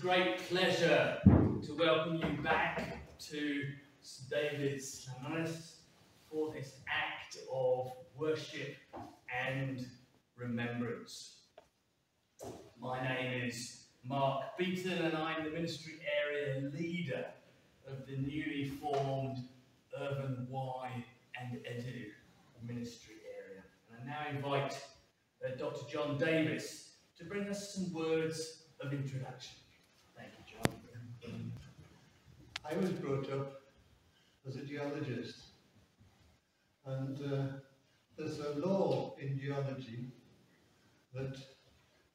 great pleasure to welcome you back to St David's Llanynys for this act of worship and remembrance. My name is Mark Beaton and I'm the ministry area leader of the newly formed Urban Y and Edu ministry area. And I now invite uh, Dr. John Davis to bring us some words of introduction. Thank you, John. I was brought up as a geologist. And uh, there's a law in geology that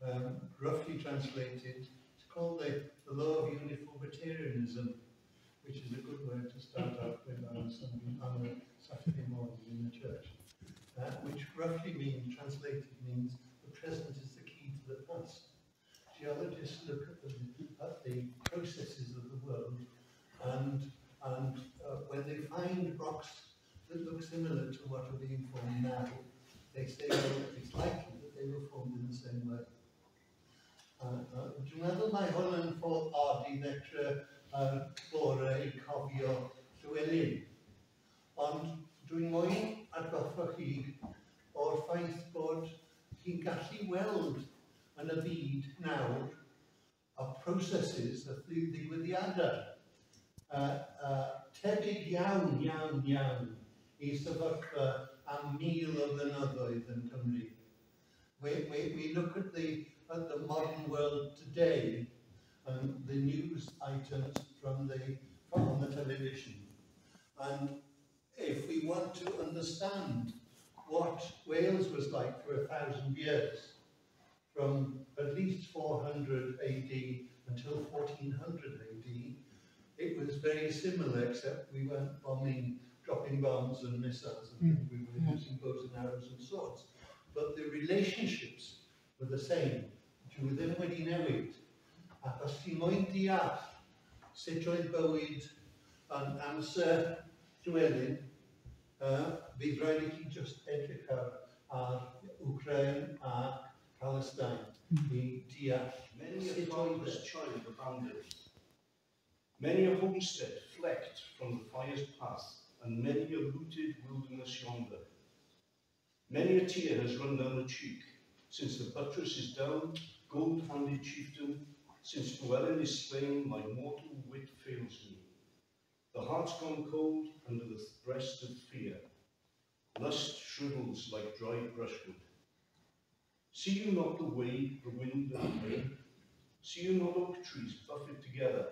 um, roughly translated, it's called the, the law of uniformitarianism, which is a good word to start off with. On, Sunday, on a Saturday morning in the church, uh, which roughly means, translated means, the present is the key to the past. Geologists look at the, at the processes of the world And, and uh, when they find rocks that look similar to what are being formed now, they say well, it's likely that they were formed in the same way. Uh, uh, dwi'n meddwl mae hwn yn ffordd odd i ddechrau uh, bore i cofio Llywelyn. Ond dwi'n mwy atgoffa chi o'r ffaith bod chi'n gallu weld yn y byd nawr y processes, y ddigwyddiadau Uh, uh, tebyg iawn, iawn, iawn i sefyllfa am mil o ddynyddoedd yn Cymru. We, we, we look at the, at the modern world today and the news items from the, from the television. And if we want to understand what Wales was like for a thousand years, from at least 400 AD until 1400 AD, very similar, except we weren't bombing, dropping bombs and missiles, and mm. we were using bows and arrows and swords. But the relationships were the same. Dwi ddim wedi newid. Ac os ti moyn deall sut oedd bywyd yn amser diwelyn, uh, bydd rhaid i chi just edrych ar, ar Ukraine a Palestine. Mm. I deall. Many of Father's e. child abandoned Many a homestead flecked from the fire's path, and many a looted wilderness yonder. Many a tear has run down the cheek, since the buttress is down, gold-handed chieftain, since Llywelyn is slain, my mortal wit fails me. The heart's gone cold under the breast of fear. Lust shrivels like dry brushwood. See you not the way, the wind and the rain? See you not oak trees buffeted together?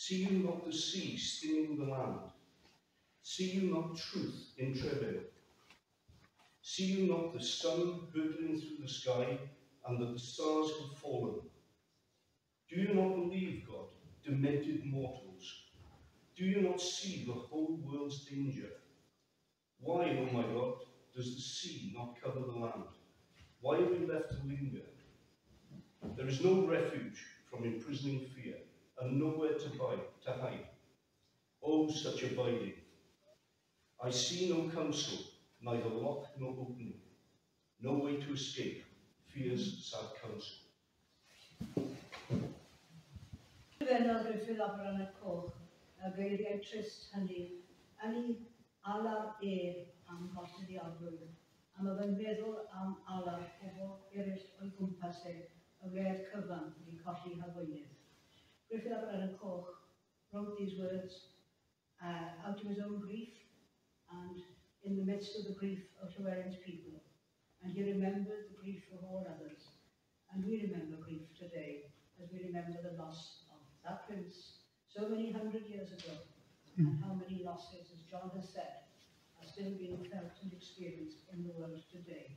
See you not the sea stinging the land? See you not truth in travail? See you not the sun hurtling through the sky, and that the stars have fallen? Do you not believe, God, demented mortals? Do you not see the whole world's danger? Why, O oh my God, does the sea not cover the land? Why are we left to linger? There is no refuge from imprisoning fear, and nowhere to, buy, to hide. Oh, such abiding. I see no counsel, neither lock nor opening, no way to escape, fear's sad counsel. Fennel Griffith Aberan y Coch, y geiriau trist hynny, yn ei alar e am hosoddiadrwydd, a mae fe'n meddwl am alar efo eraill o'i gwmpas e, y gair cyfan i colli hyfwynydd. Griffith ab yr Ynad Coch wrote these words uh, out of his own grief and in the midst of the grief of Llywelyn's people. And he remembered the grief of all others. And we remember grief today as we remember the loss of that prince so many hundred years ago, mm. and how many losses, as John has said, are still being felt and experienced in the world today.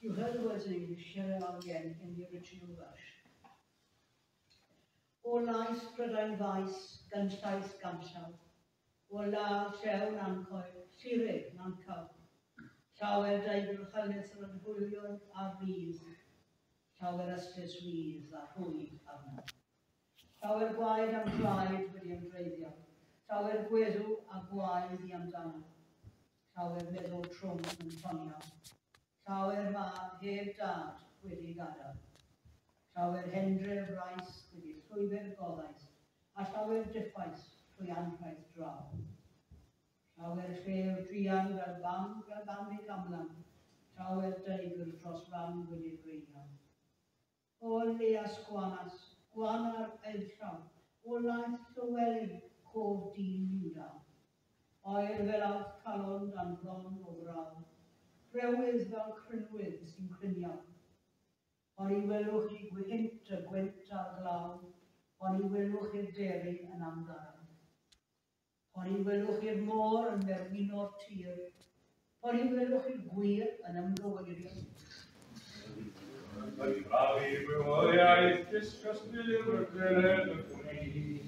You heard the words in English, are again in the original verse. O lais prydain faes, gynllais ganllaw. O la trew na'n coel, sirig na'n cawl. Llawer daigwch chynnes nesr yn hwylion a fydd. Llawer ystys wydd a hwy arno. Llawer gwaed am gwaed wedi ymdreiddio. Llawer gwedw a gwaed i amdano. Llawer meddwl trwm yn ffonio. Llawer mab heb dad wedi gadael llawer hendref rais wedi llwybr golais, a llawer diffais trwy anrhaid draw. Llawer llef drian fel fam fel fam i gamlan, llawer deigr dros fam wedi rheian. O leas gwanas, gwanar eithraw, o laeth llywelyn, cof dyn liwda. Oer fel alth calon dan bron o braw, brewydd fel crynwydd sy'n cryniau, ond i welwch chi gwynt y gwynt ar glaw, ond i welwch i'r deri yn amddain. Ond i welwch i'r môr yn dderbyn o'r tir, ond i welwch i'r gwir yn ymgyweirio. Ond i brafi fywoliaeth disgysbyr y gyrraedd y gwneud.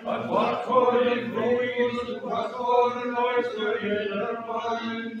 Ond warchor i'n gwneud, warchor yn oes yr un yr bain,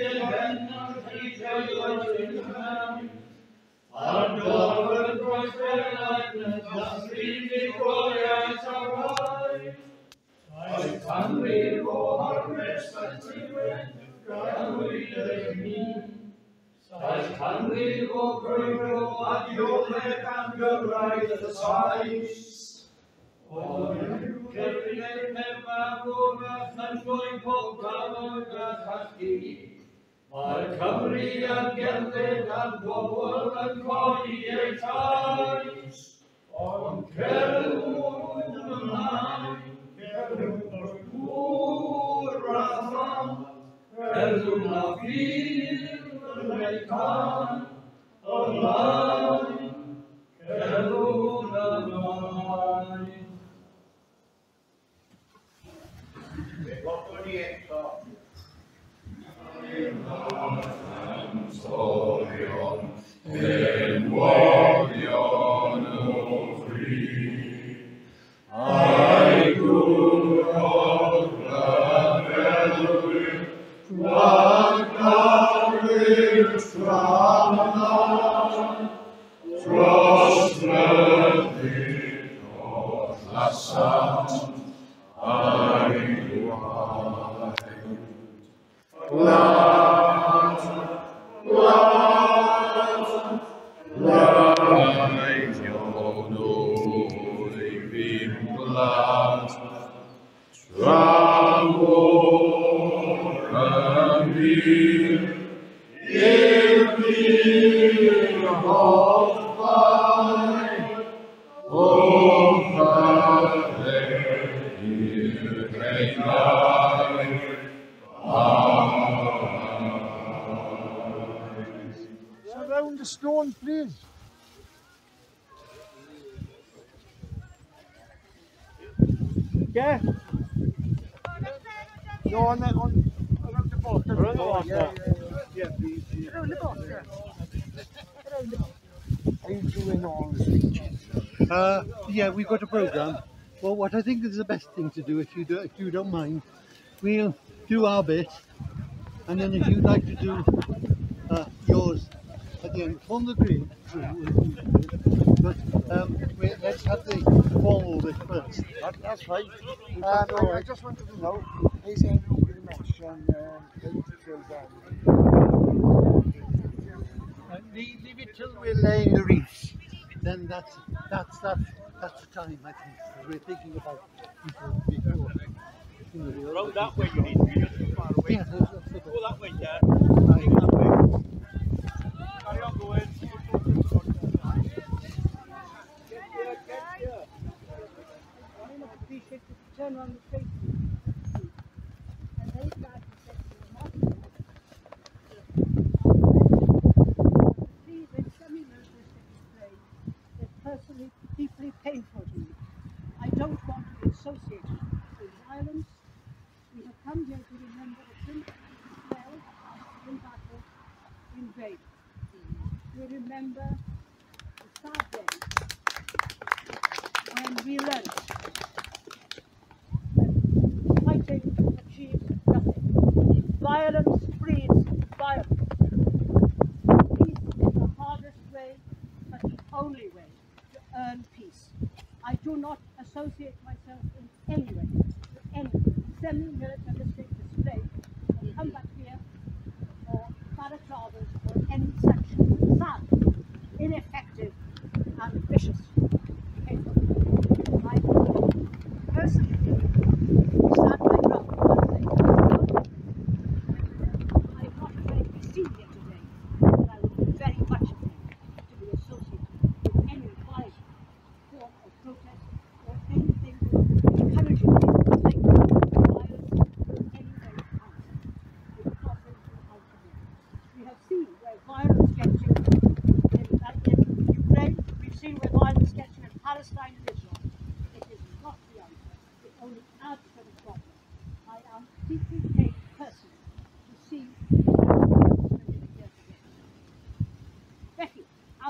Daeth canrif o grwydro a dioddeg am gyfraith y sais. Oedd yn cyrraedd nefaf o'r achnantloedd pob gafod a chachdi. Mae'r Cymru yn gerdded a'r bobl yn codi eu tais. Ond cerddwn ymlaen, cerddwn o'r gŵr stone, please. Yeah. No, on that on around the bottom. Around the bottom. Yeah, yeah, yeah. yeah please. Yeah. Around the bottom. Around the bottom. Are you doing all the speeches? Uh, yeah, we've got a programme. Well, what I think is the best thing to do, if you, do, if you don't mind, we'll do our bit, and then if you'd like to do uh, yours at the end, from the green, but um, we, let's have the formal bit first. That, that's right. Um, I, I just wanted to know, is Andrew going to mention um, the details on Uh, leave, leave it till we're laying the reefs. Then that's that's that's that's the time I think. we're thinking about people before. You know, the- that way you need to be, you're too far away. Yeah, Go that way, yeah. I- That way. Turn on the remember?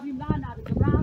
I'll be out of the.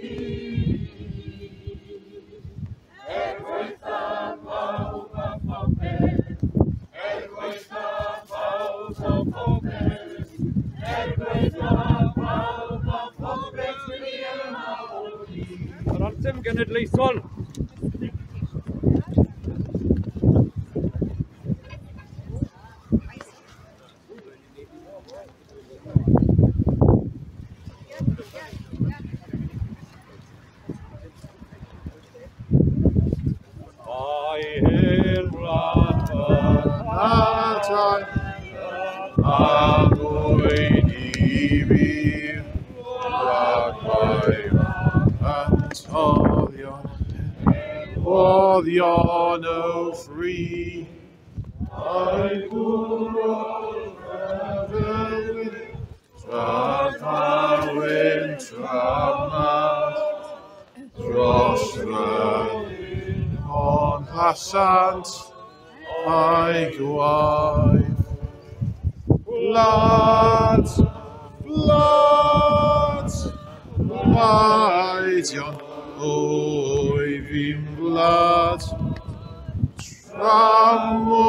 Thank you. Antolion Oddion o free I will travel Trafawyn tramat dros rhan on hasant tramor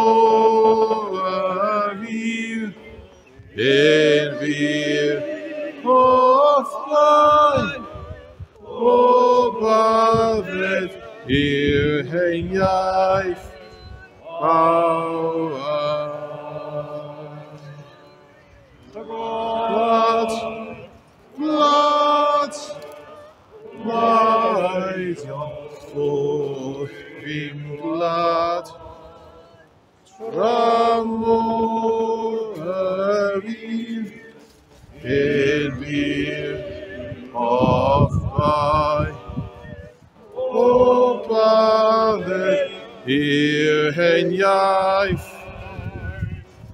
I'r hen iaith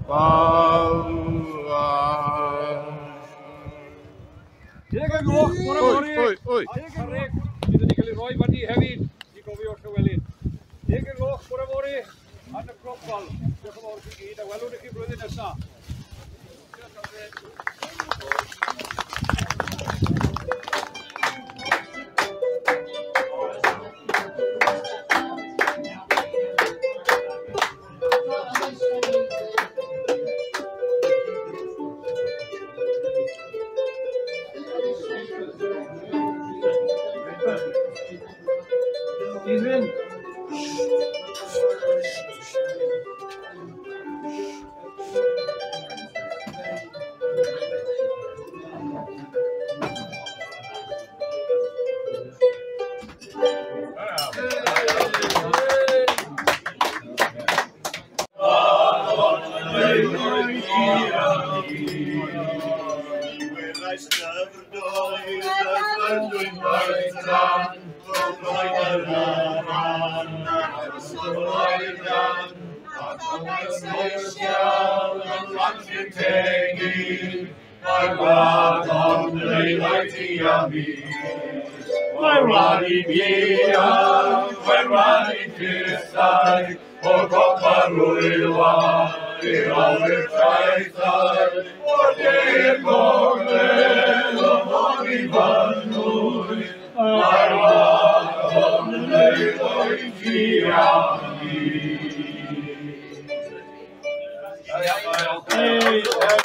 fawr. Dyn nhw'n gloch, bwyr bwyr. Oi, oi, oi. A'r reg, sydd wedi cael ei roi fan ni hefyd, i gofio Llywelyn. Dyn nhw'n gloch, bwyr bwyr, yn y cropal. Diolch yn fawr i gyd, a welwn i chi blwyddyn nesaf. Stephen. Mae'n rhan i bian, mae'n rhan i ffyrstau, o'r gopar rwyla, i'r awyr traethau, o'r deir gornel, o hon i fanwy, mae'n rhan o'n leid o'i fian, Glória ao Deus. Ei, glória.